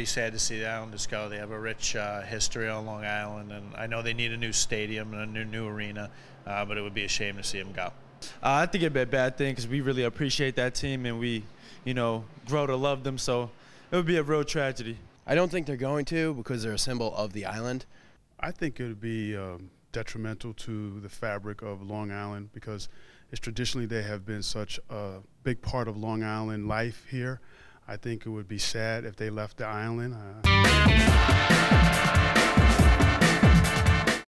be sad to see the Islanders go. They have a rich uh, history on Long Island, and I know they need a new stadium and a new new arena, uh, but it would be a shame to see them go. Uh, I think it'd be a bad thing because we really appreciate that team and we, you know, grow to love them. So it would be a real tragedy. I don't think they're going to because they're a symbol of the island. I think it would be um, detrimental to the fabric of Long Island because it's traditionally they have been such a big part of Long Island life here. I think it would be sad if they left the island. Uh,